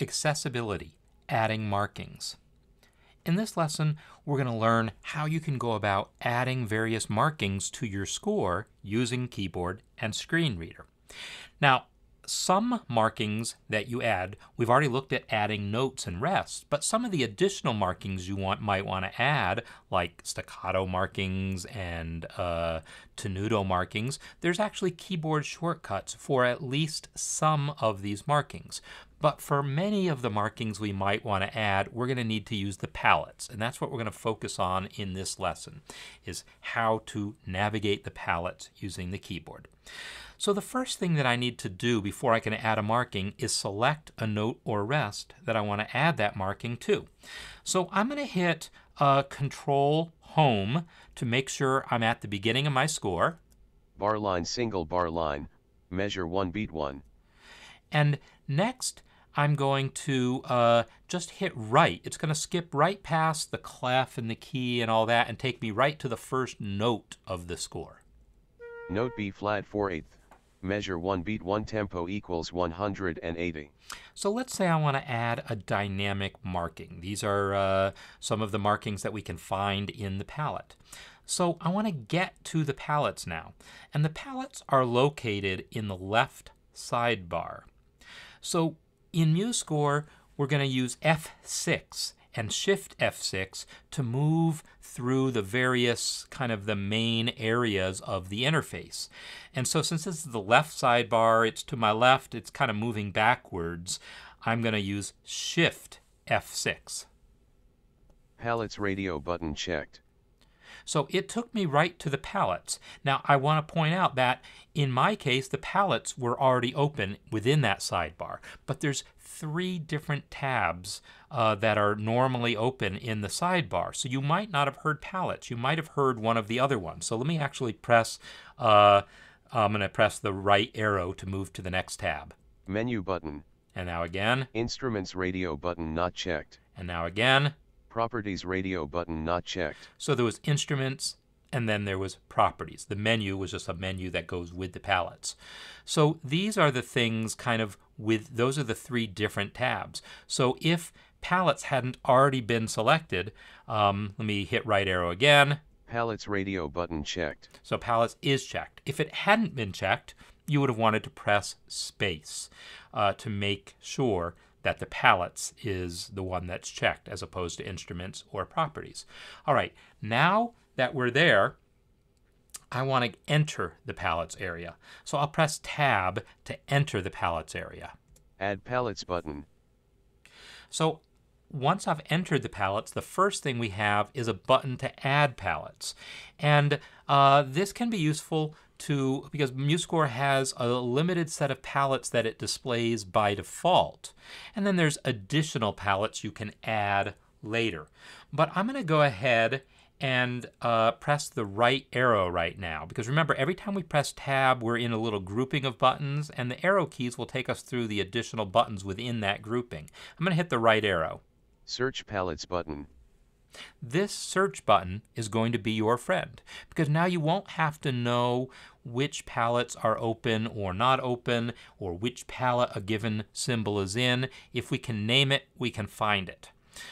accessibility, adding markings. In this lesson, we're going to learn how you can go about adding various markings to your score using keyboard and screen reader. Now, some markings that you add, we've already looked at adding notes and rests, but some of the additional markings you want might want to add, like staccato markings and uh, tenuto markings, there's actually keyboard shortcuts for at least some of these markings. But for many of the markings we might want to add, we're going to need to use the palettes. And that's what we're going to focus on in this lesson, is how to navigate the palettes using the keyboard. So the first thing that I need to do before I can add a marking is select a note or rest that I want to add that marking to. So I'm going to hit uh, Control Home to make sure I'm at the beginning of my score. Bar line single bar line, measure 1 beat 1. And next, I'm going to uh, just hit right. It's going to skip right past the clef and the key and all that and take me right to the first note of the score. Note B flat 4 8 measure 1 beat 1 tempo equals 180. So let's say I want to add a dynamic marking. These are uh, some of the markings that we can find in the palette. So I want to get to the palettes now. And the palettes are located in the left sidebar. So in MuseScore, we're going to use F6 and Shift F6 to move through the various kind of the main areas of the interface. And so since this is the left sidebar, it's to my left, it's kind of moving backwards, I'm going to use Shift F6. Palettes radio button checked. So it took me right to the palettes. Now I want to point out that in my case, the palettes were already open within that sidebar, but there's three different tabs uh, that are normally open in the sidebar. So you might not have heard palettes. You might have heard one of the other ones. So let me actually press, uh, I'm going to press the right arrow to move to the next tab. Menu button. And now again. Instruments radio button not checked. And now again. Properties radio button not checked. So there was instruments and then there was properties. The menu was just a menu that goes with the palettes. So these are the things kind of with, those are the three different tabs. So if palettes hadn't already been selected, um, let me hit right arrow again. Palettes radio button checked. So palettes is checked. If it hadn't been checked, you would have wanted to press space uh, to make sure that the palettes is the one that's checked as opposed to instruments or properties. All right, now that we're there, I want to enter the palettes area. So I'll press tab to enter the palettes area. Add palettes button. So once I've entered the palettes, the first thing we have is a button to add palettes. And uh, this can be useful to, because MuseScore has a limited set of palettes that it displays by default. And then there's additional palettes you can add later. But I'm going to go ahead and uh, press the right arrow right now. Because remember, every time we press tab, we're in a little grouping of buttons, and the arrow keys will take us through the additional buttons within that grouping. I'm going to hit the right arrow. Search palettes button. This search button is going to be your friend because now you won't have to know which palettes are open or not open or which palette a given symbol is in. If we can name it, we can find it.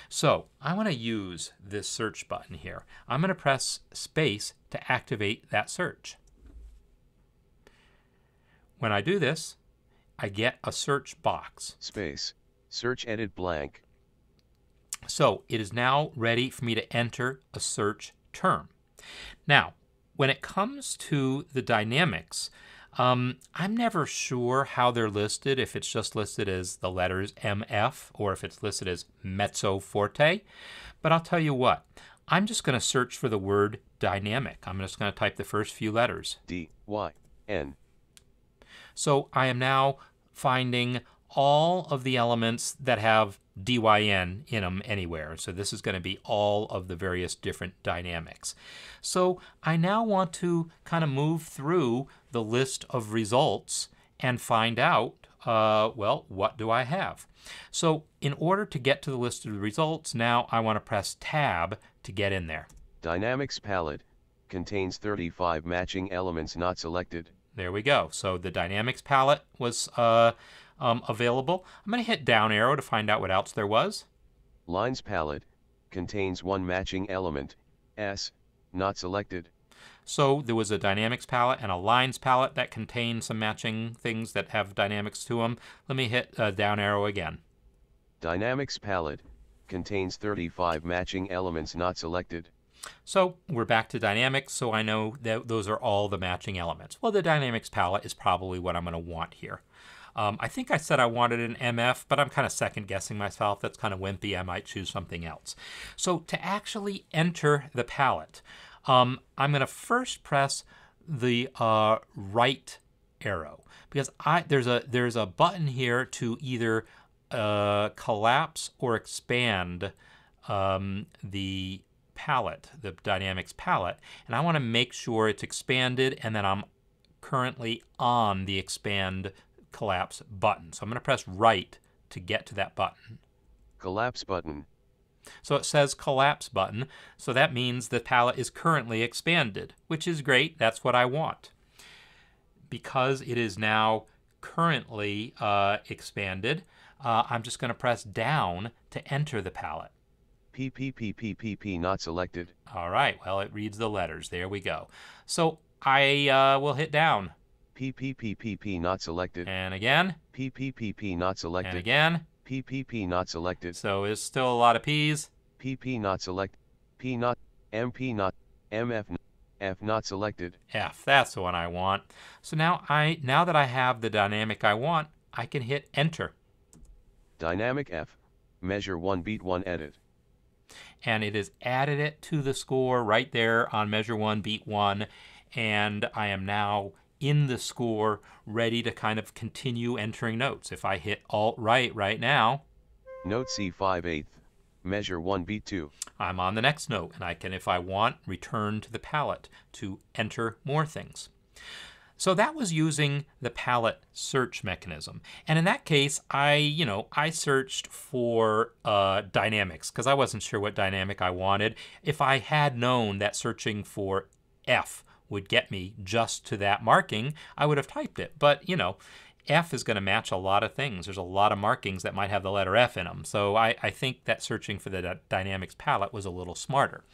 So I want to use this search button here. I'm going to press space to activate that search. When I do this, I get a search box. Space. Search edit blank. So it is now ready for me to enter a search term. Now, when it comes to the dynamics, um, I'm never sure how they're listed, if it's just listed as the letters MF or if it's listed as mezzo forte. But I'll tell you what, I'm just going to search for the word dynamic. I'm just going to type the first few letters. D, Y, N. So I am now finding all of the elements that have dyn in them anywhere. So this is going to be all of the various different dynamics. So I now want to kind of move through the list of results and find out, uh, well, what do I have? So in order to get to the list of the results, now I want to press Tab to get in there. Dynamics palette contains 35 matching elements not selected. There we go. So the Dynamics palette was uh, um, available. I'm going to hit down arrow to find out what else there was. Lines palette contains one matching element, S, not selected. So there was a dynamics palette and a lines palette that contain some matching things that have dynamics to them. Let me hit uh, down arrow again. Dynamics palette contains 35 matching elements not selected. So we're back to dynamics, so I know that those are all the matching elements. Well, the dynamics palette is probably what I'm going to want here. Um, I think I said I wanted an MF, but I'm kind of second guessing myself. That's kind of wimpy. I might choose something else. So to actually enter the palette, um, I'm going to first press the uh, right arrow because I there's a there's a button here to either uh, collapse or expand um, the palette, the dynamics palette, and I want to make sure it's expanded and that I'm currently on the expand collapse button. So I'm going to press right to get to that button. Collapse button. So it says collapse button, so that means the palette is currently expanded, which is great. That's what I want. Because it is now currently uh, expanded, uh, I'm just going to press down to enter the palette. PPPPPP not selected. All right, well, it reads the letters. There we go. So I uh, will hit down. PPPPP not selected. And again. PPPP not selected. And again. PPP not selected. So it's still a lot of P's. PP not select. P not. MP not. MF F not selected. F, that's the one I want. So now I now that I have the dynamic I want, I can hit enter. Dynamic F, measure 1 beat 1 edit. And it has added it to the score right there on measure 1 beat 1 and I am now in the score ready to kind of continue entering notes. If I hit alt right right now, note C5 eighth, measure 1B2. I'm on the next note and I can if I want return to the palette to enter more things. So that was using the palette search mechanism. And in that case, I, you know, I searched for uh, dynamics because I wasn't sure what dynamic I wanted. If I had known that searching for F would get me just to that marking, I would have typed it. But, you know, F is going to match a lot of things. There's a lot of markings that might have the letter F in them. So I, I think that searching for the dynamics palette was a little smarter.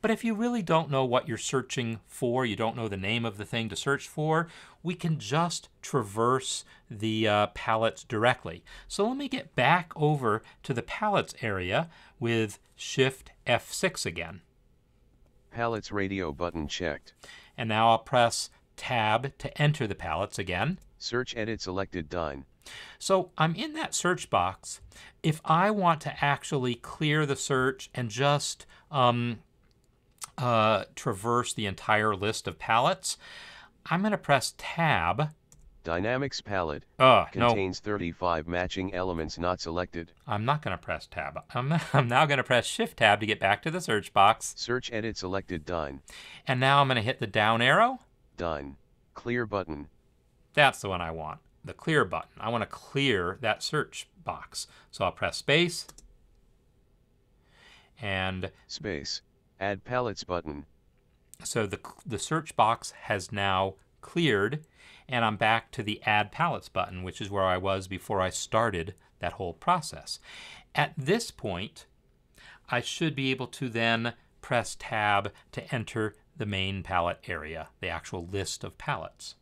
But if you really don't know what you're searching for, you don't know the name of the thing to search for, we can just traverse the uh, palettes directly. So let me get back over to the palettes area with Shift F6 again. Palettes radio button checked. And now I'll press Tab to enter the palettes again. Search edit selected done. So I'm in that search box. If I want to actually clear the search and just um, uh, traverse the entire list of palettes, I'm going to press Tab. Dynamics palette uh, contains no. 35 matching elements not selected. I'm not going to press Tab. I'm, I'm now going to press Shift Tab to get back to the search box. Search edit selected done. And now I'm going to hit the down arrow. Done. Clear button. That's the one I want. The clear button. I want to clear that search box. So I'll press space. And space. Add palettes button. So the, the search box has now cleared and I'm back to the add palettes button, which is where I was before I started that whole process. At this point, I should be able to then press tab to enter the main palette area, the actual list of palettes.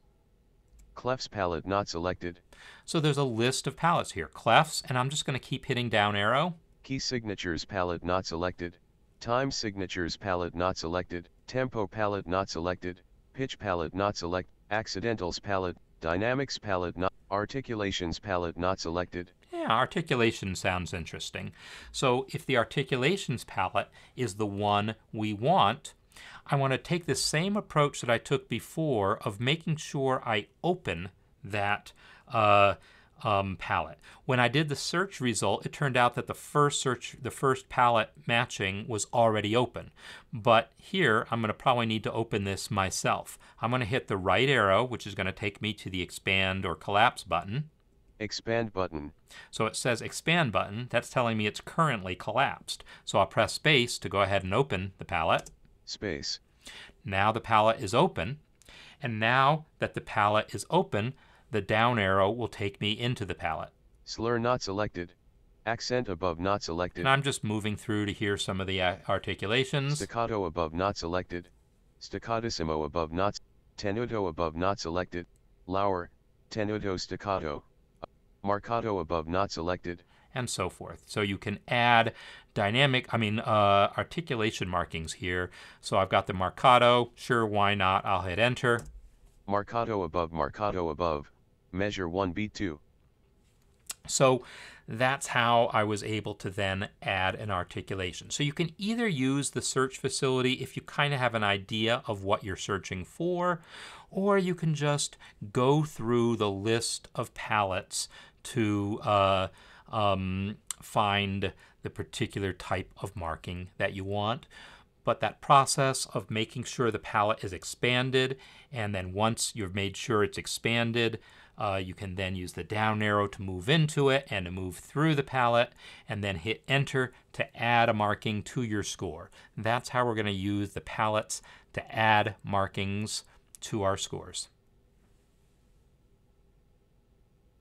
Clefs palette not selected. So there's a list of palettes here, clefs, and I'm just going to keep hitting down arrow. Key signatures palette not selected. Time signatures palette not selected, tempo palette not selected, pitch palette not select, accidentals palette, dynamics palette not, articulations palette not selected. Yeah, articulation sounds interesting. So if the articulations palette is the one we want, I want to take the same approach that I took before of making sure I open that uh, um, palette. When I did the search result, it turned out that the first search, the first palette matching was already open. But here, I'm going to probably need to open this myself. I'm going to hit the right arrow, which is going to take me to the expand or collapse button. Expand button. So it says expand button. That's telling me it's currently collapsed. So I'll press space to go ahead and open the palette. Space. Now the palette is open. And now that the palette is open, the down arrow will take me into the palette. Slur not selected. Accent above not selected. And I'm just moving through to hear some of the uh, articulations. Staccato above not selected. Staccatissimo above not. Tenuto above not selected. Lower. Tenuto staccato. Marcato above not selected. And so forth. So you can add dynamic, I mean, uh, articulation markings here. So I've got the marcato. Sure, why not? I'll hit enter. Marcato above marcato above. Measure 1 beat 2. So that's how I was able to then add an articulation. So you can either use the search facility if you kind of have an idea of what you're searching for, or you can just go through the list of palettes to uh, um, find the particular type of marking that you want. But that process of making sure the palette is expanded, and then once you've made sure it's expanded, uh, you can then use the down arrow to move into it and to move through the palette, and then hit enter to add a marking to your score. That's how we're going to use the palettes to add markings to our scores.